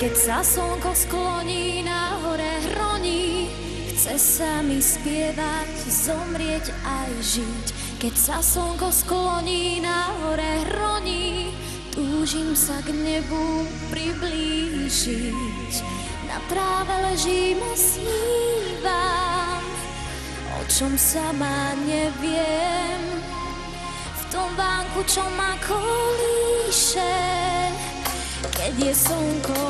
Keď sa slnko skloní na hore hroní, chce sa mi spievať, zomrieť aj žiť. Keď sa slnko skloní na hore hroní, túžim sa k nebu priblížiť. Na tráve ležím a snívam, o čom sama neviem. V tom vánku, čo ma kolíše, keď je slnko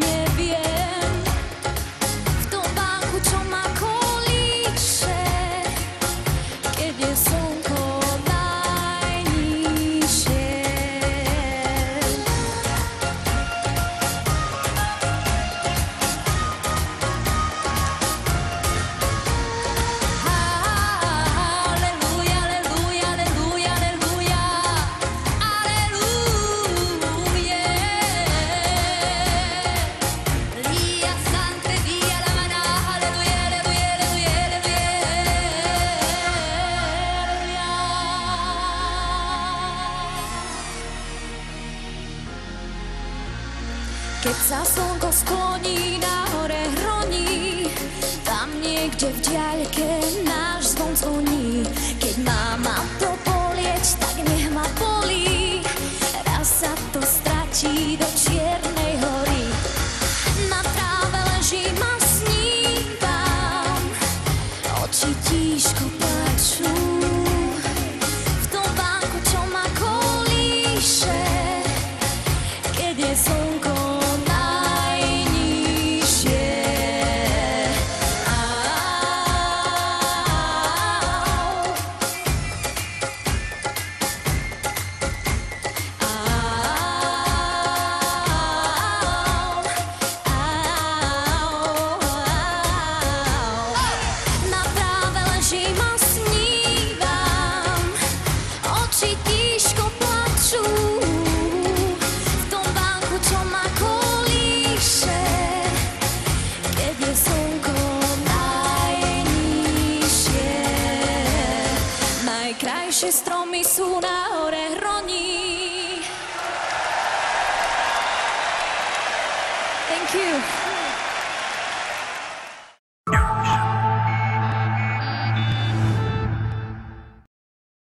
Keď sa slnko skloní na hore hroní, tam niekde v diaľke náš zvon zvoní. Keď má ma to bolieť, tak nech ma bolí. Raz sa to stratí do čiernej hory. Na tráve ležím a snívam, oči tížko plačú. Najkrajšie stromy sú na hore hroní.